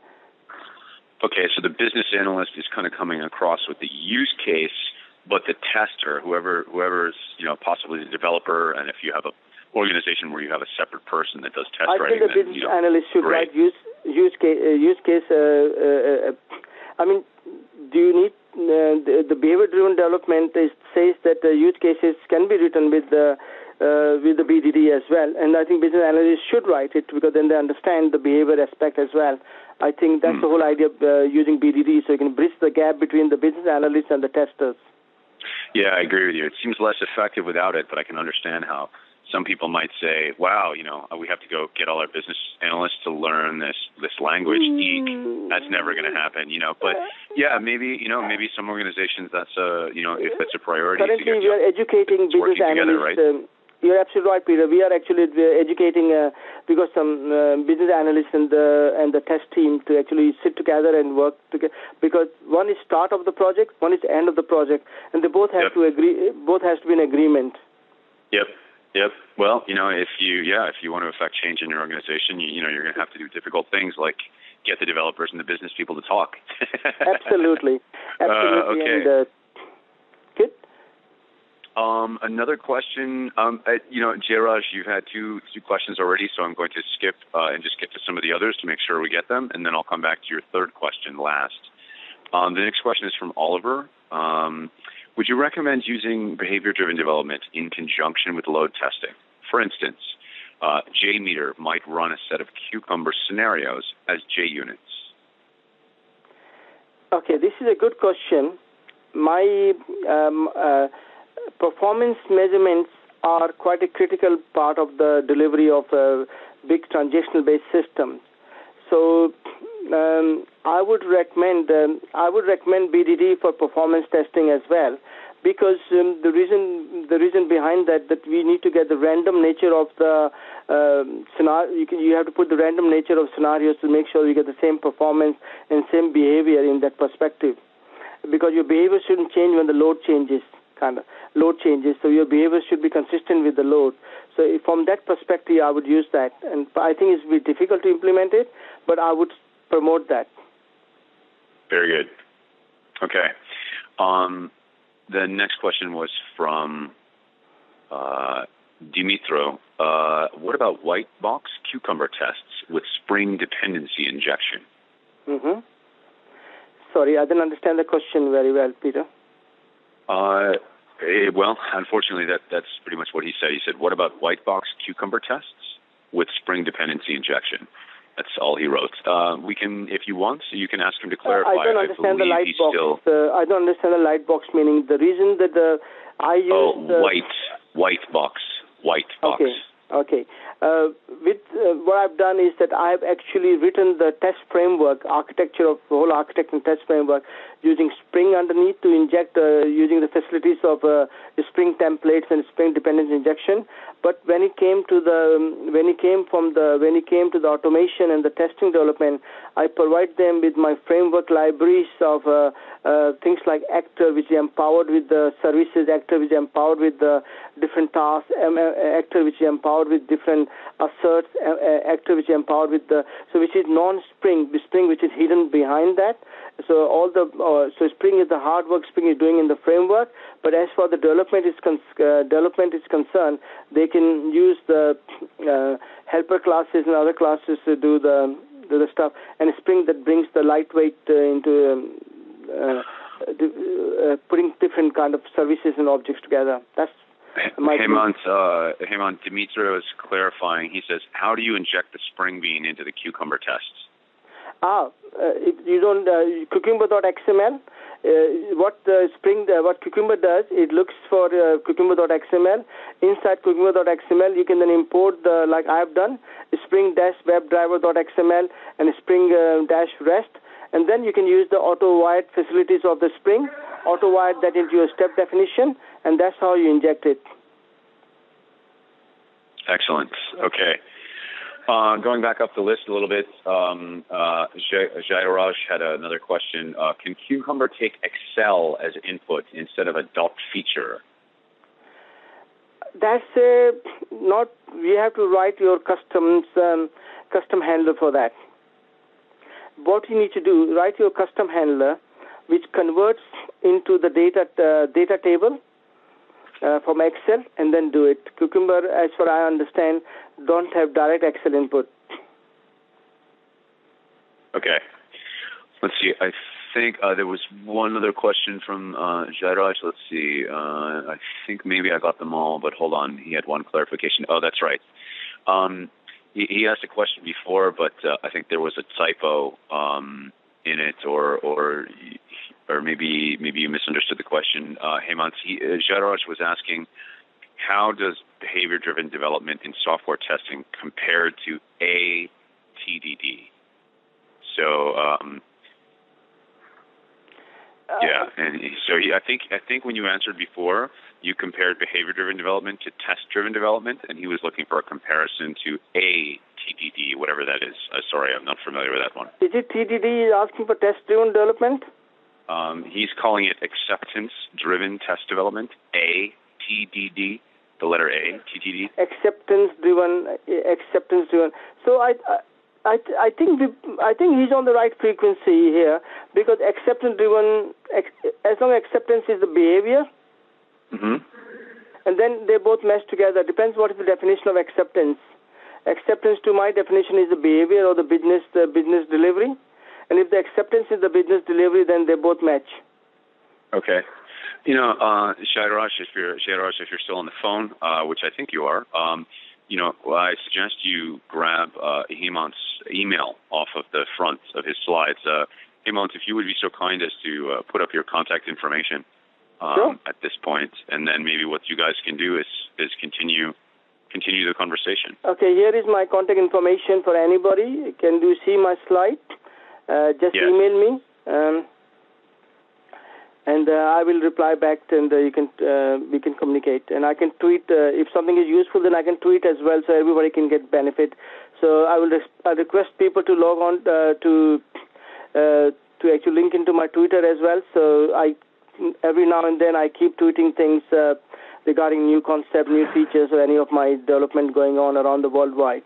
Okay, so the business analyst is kind of coming across with the use case, but the tester, whoever whoever's you know possibly the developer, and if you have a organization where you have a separate person that does test I writing, think the then, business you know, analyst should great. write use use case. Uh, use case. Uh, uh, uh, I mean, do you need uh, the, the behavior-driven development is, says that uh, use cases can be written with the uh, with the BDD as well, and I think business analysts should write it because then they understand the behavior aspect as well. I think that's Hmm. the whole idea of uh, using BDD, so you can bridge the gap between the business analysts and the testers. Yeah, I agree with you. It seems less effective without it, but I can understand how some people might say, "Wow, you know, we have to go get all our business analysts to learn this this language geek. That's never going to happen." You know, but yeah, maybe you know, maybe some organizations that's a you know, if that's a priority Currently, we are educating It's business together, analysts. right? Um, you're absolutely right, Peter. We are actually uh, educating uh, because some uh, business analysts and the and the test team to actually sit together and work together. Because one is start of the project, one is end of the project, and they both have Yep. to agree. Both has to be in agreement. Yep. Yep. Well, you know, if you yeah, if you want to affect change in your organization, you, you know, you're going to have to do difficult things like get the developers and the business people to talk. [laughs] Absolutely, absolutely. okay. And, uh, good. Um, another question, um, uh, you know, Jairaj, you've had two two questions already, so I'm going to skip uh, and just get to some of the others to make sure we get them, and then I'll come back to your third question last. Um, the next question is from Oliver. Um, would you recommend using behavior-driven development in conjunction with load testing? For instance, uh, JMeter might run a set of Cucumber scenarios as JUnits. Okay, this is a good question. My um, uh, performance measurements are quite a critical part of the delivery of a big transactional based system. So um, I would recommend um, I would recommend BDD for performance testing as well, because um, the reason the reason behind that that we need to get the random nature of the um, scenario. You, can, you have to put the random nature of scenarios to make sure you get the same performance and same behavior in that perspective, because your behavior shouldn't change when the load changes. Kind of load changes, so your behavior should be consistent with the load. So from that perspective, I would use that, and I think it's be difficult to implement it, but I would promote that. Very good. Okay. Um, the next question was from uh, Dimitro. Uh, what about white box cucumber tests with spring dependency injection? hmm Sorry, I didn't understand the question very well, Peter. Uh, eh, well, unfortunately, that that's pretty much what he said. He said, "What about white box cucumber tests with spring dependency injection?" That's all he wrote. Uh, we can, if you want, you can ask him to clarify. Uh, I don't understand the light box. Still, Uh, I don't understand the light box meaning. The reason that the I use oh, the, white, white box, white box. Okay. Okay. Uh, with uh, what I've done is that I've actually written the test framework, architecture of the whole architecture and test framework, using Spring underneath to inject uh, using the facilities of uh, Spring templates and Spring dependency injection. But when it came to the when it came from the when it came to the automation and the testing development, I provide them with my framework libraries of uh, uh, things like Actor, which is empowered with the services, Actor, which is empowered with the different tasks, Actor, which is empowered with different asserts, uh, Actor, which is empowered with the so which is non-Spring, Spring which is hidden behind that. So all the uh, so Spring is the hard work Spring is doing in the framework, but as for the development is con- uh, development is concerned, they can use the uh, helper classes and other classes to do the do the stuff, and Spring that brings the lightweight uh, into um, uh, uh, putting different kind of services and objects together. That's my Hemant, uh, Hemant Dimitro is clarifying. He says, "How do you inject the spring bean into the cucumber tests?" Ah, uh, you don't uh, cucumber.xml. Uh, what the Spring, uh, what Cucumber does, it looks for uh, cucumber.xml. Inside cucumber.xml, you can then import the like I've done Spring dash WebDriver.xml and Spring uh, dash REST, and then you can use the auto wired facilities of the Spring, auto wired that into your step definition, and that's how you inject it. Excellent. Okay. Uh, going back up the list a little bit, um, uh, Jairaj had another question. Uh, can Cucumber take Excel as input instead of a dot feature? That's uh, not. We have to write your customs um, custom handler for that. What you need to do, write your custom handler, which converts into the data uh, data table uh, from Excel and then do it. Cucumber, as far I understand, don't have direct Excel input. Okay. Let's see. I think uh, there was one other question from uh, Jairaj. Let's see. Uh, I think maybe I got them all, but hold on. He had one clarification. Oh, that's right. Um, he, he, asked a question before, but uh, I think there was a typo um, in it, or or or maybe maybe you misunderstood the question. Uh, Hemant, he, uh, was asking, how does behavior-driven development in software testing compare to ATDD? So, um, uh, yeah, and so he, I think I think when you answered before, you compared behavior-driven development to test-driven development, and he was looking for a comparison to ATDD, whatever that is. Uh, sorry, I'm not familiar with that one. Is it TDD asking for test-driven development? Um, he's calling it acceptance driven test development, ATDD, the letter A, TDD. Acceptance driven, acceptance driven. So I, I, I think we, I think he's on the right frequency here because acceptance driven, as long as acceptance is the behavior, mm-hmm. and then they both mesh together. Depends what is the definition of acceptance. Acceptance, to my definition, is the behavior or the business, the business delivery. And if the acceptance is the business delivery, then they both match. Okay. You know, uh, Shairaj, if you're Shairaj, if you're still on the phone, uh, which I think you are, um, you know, I suggest you grab uh, Hemant's email off of the front of his slides. Uh, Hemant, if you would be so kind as to uh, put up your contact information um, sure. at this point, and then maybe what you guys can do is is continue continue the conversation. Okay, here is my contact information for anybody. Can you see my slide? Uh, just email me, um, and uh, I will reply back, and uh, you can uh, we can communicate. And I can tweet uh, if something is useful, then I can tweet as well, so everybody can get benefit. So I will res- I request people to log on uh, to to actually link into my Twitter as well. So I every now and then I keep tweeting things regarding new concept, new features, or any of my development going on around the worldwide.